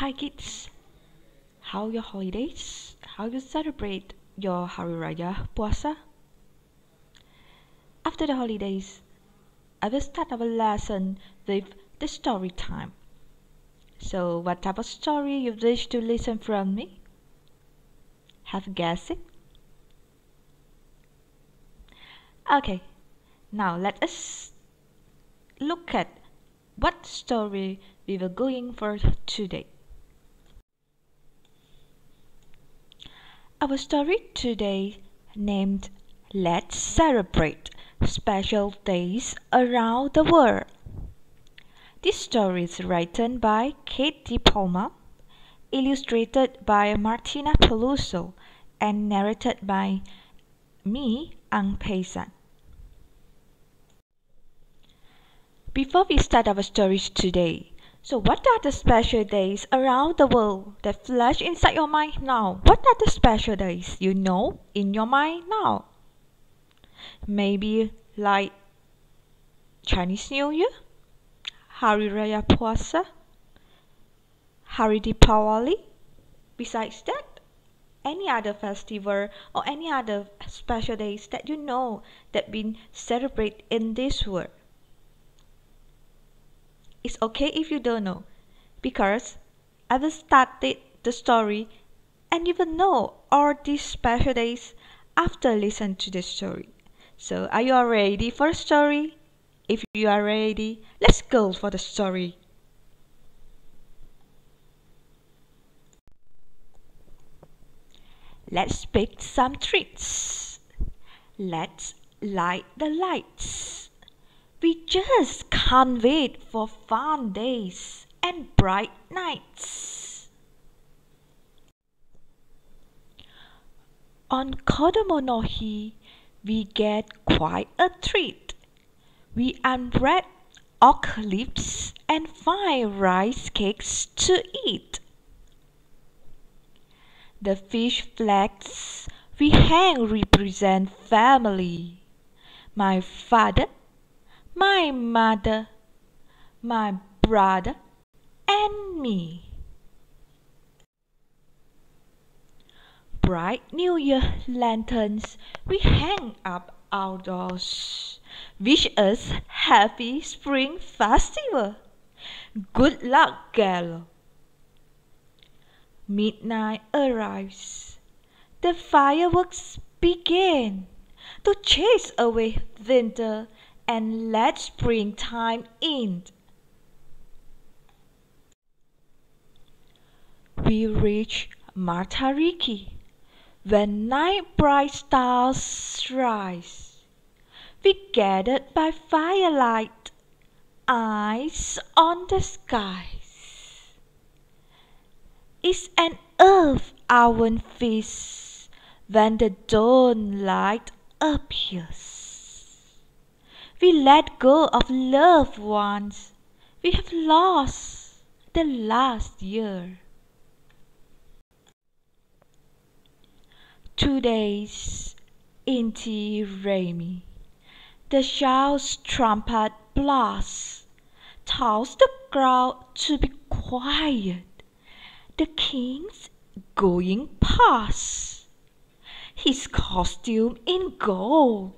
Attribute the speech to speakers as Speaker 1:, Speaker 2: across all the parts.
Speaker 1: Hi kids, how your holidays? How you celebrate your Hari Raya Puasa? After the holidays, I will start our lesson with the story time. So, what type of story you wish to listen from me? Have a guess it? Okay, now let us look at what story we were going for today. Our story today named Let's Celebrate Special Days Around the World. This story is written by Kate DePalma, illustrated by Martina Peluso, and narrated by me, Ang Pei Sun. Before we start our stories today, so what are the special days around the world that flash inside your mind now? What are the special days you know in your mind now? Maybe like Chinese New Year, Hari Raya Puasa, Hari Deepawali. Besides that, any other festival or any other special days that you know that been celebrated in this world. It's okay if you don't know, because I will start the story and you will know all these special days after listen to the story. So are you all ready for the story? If you are ready, let's go for the story. Let's pick some treats. Let's light the lights. We just can't wait for fun days and bright nights. On Kodomo no Hi, we get quite a treat. We unwrap oak leaves and find rice cakes to eat. The fish flags we hang represent family. My father my mother, my brother, and me. Bright New Year lanterns we hang up outdoors. Wish us happy spring festival. Good luck, Gallo. Midnight arrives. The fireworks begin to chase away winter and let springtime in. We reach Matariki when night bright stars rise. We gathered by firelight, eyes on the skies. It's an earth hour feast when the dawn light appears. We let go of loved ones we have lost the last year. Two days Inti Raymi, the shouts trumpet blast, tells the crowd to be quiet. The king's going past. His costume in gold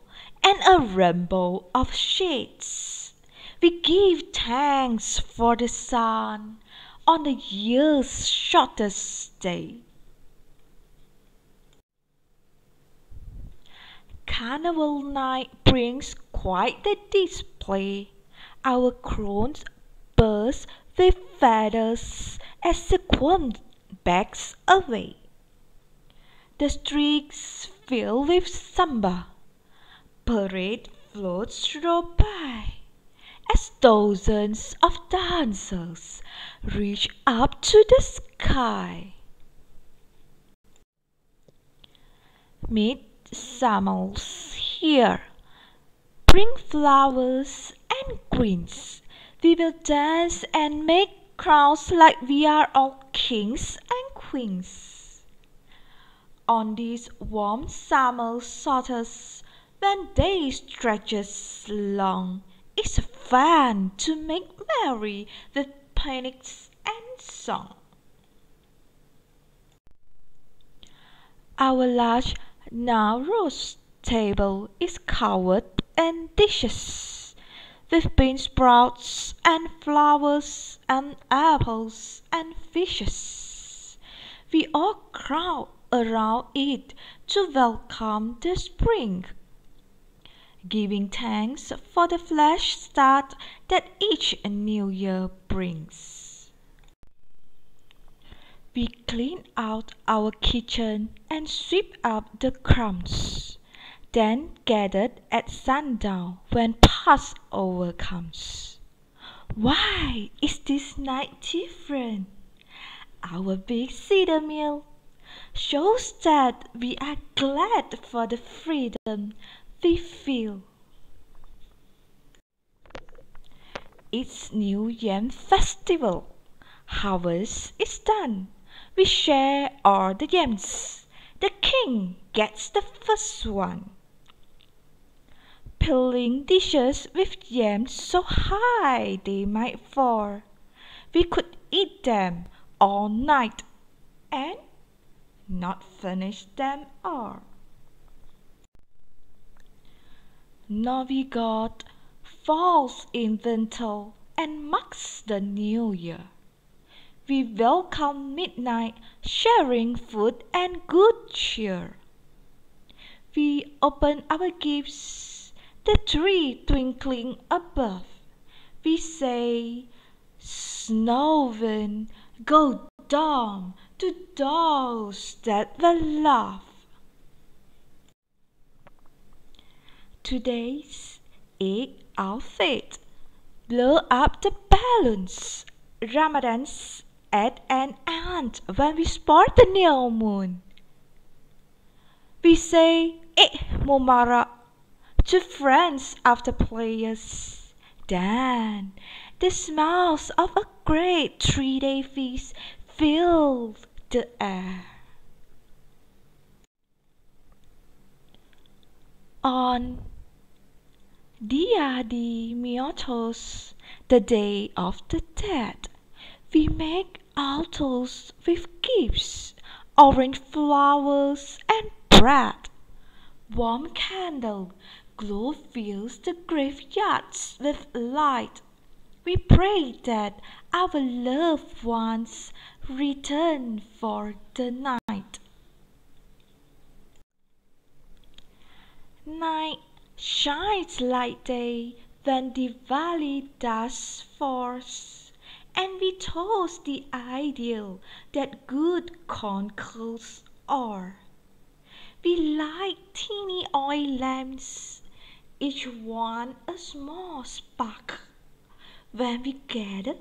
Speaker 1: and a rainbow of shades. We give thanks for the sun on the year's shortest day. Carnival night brings quite the display. Our crowns burst with feathers as the queen backs away. The streets fill with samba parade floats roll by as thousands of dancers reach up to the sky. Midsummer's here. Bring flowers and greens. We will dance and make crowns like we are all kings and queens. On these warm summer solstice, when day stretches long, it's fun to make merry with panics and song. Our large, narrow table is covered and dishes with bean sprouts and flowers and apples and fishes. We all crowd around it to welcome the spring. Giving thanks for the fresh start that each new year brings. We clean out our kitchen and sweep up the crumbs, Then gather at sundown when Passover comes. Why is this night different? Our big seder meal Shows that we are glad for the freedom we feel. It's New Yam Festival. Harvest is done. We share all the yams. The king gets the first one. Peeling dishes with yams so high they might fall. We could eat them all night and not finish them all. Novi God falls in winter and marks the new year. We welcome midnight, sharing food and good cheer. We open our gifts, the tree twinkling above. We say, Snow wind, go down to those that will love. Today's Eid al-Fitr. Blow up the balloons. Ramadan's at an end when we spot the new moon. We say eh, Eid Mubarak to friends after prayers. Then the smells of a great three-day feast fill the air. On Dia de Muertos, the Day of the Dead, we make altars with gifts, orange flowers and bread. Warm candle glow fills the graveyards with light. We pray that our loved ones return for the night. Night shines like day when the valley dusk falls, and we toast the ideal that good conquers all. We light teeny oil lamps, each one a small spark. When we gather,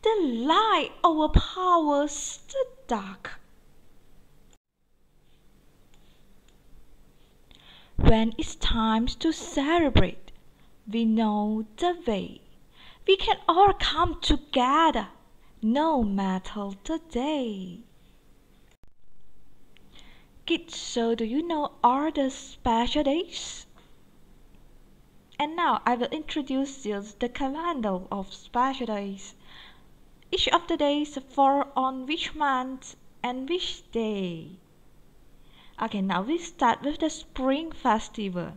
Speaker 1: the light overpowers the dark. When it's time to celebrate, we know the way. We can all come together, no matter the day. Kids, so do you know all the special days? And now I will introduce you the calendar of special days. Each of the days fall on which month and which day. Okay, now we start with the Spring Festival.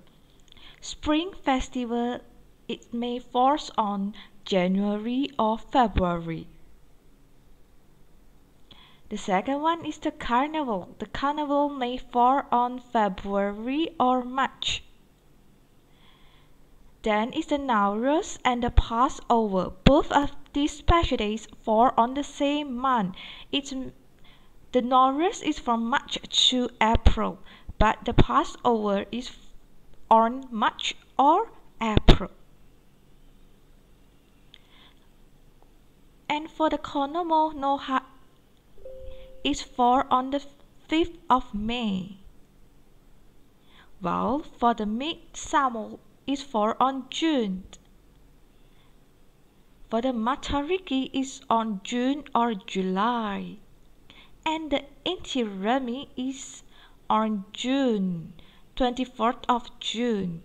Speaker 1: Spring Festival, it may fall on January or February. The second one is the Carnival. The Carnival may fall on February or March. Then is the Nowruz and the Passover. Both of these special days fall on the same month. It's the Nowruz is from March to April, but the Passover is on March or April. And for the Kodomo no Hi, it falls on the 5th of May. While for the Midsummer, it falls on June. For the Matariki is on June or July and the Inti Raymi is on June 24th of June.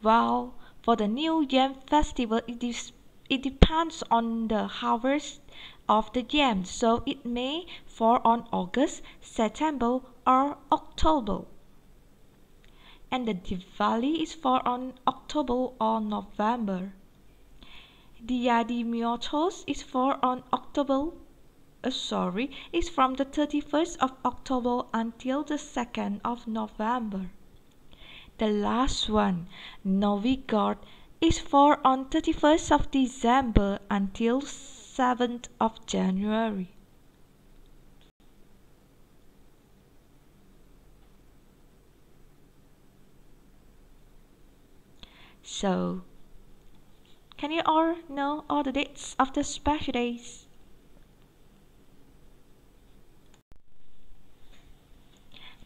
Speaker 1: While for the New Yam Festival it is it depends on the harvest of the yam, so it may fall on August, September, or October. And the Diwali is fall on October or November. Dia de Muertos is fall on October. Uh, sorry, is from the 31st of October until the 2nd of November. The last one, Novi God, is for on 31st of December until 7th of January. So, can you all know all the dates of the special days?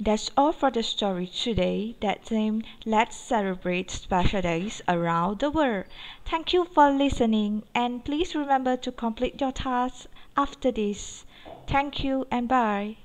Speaker 1: That's all for the story today that theme Let's celebrate special days around the world. Thank you for listening and please remember to complete your tasks after this. Thank you and bye.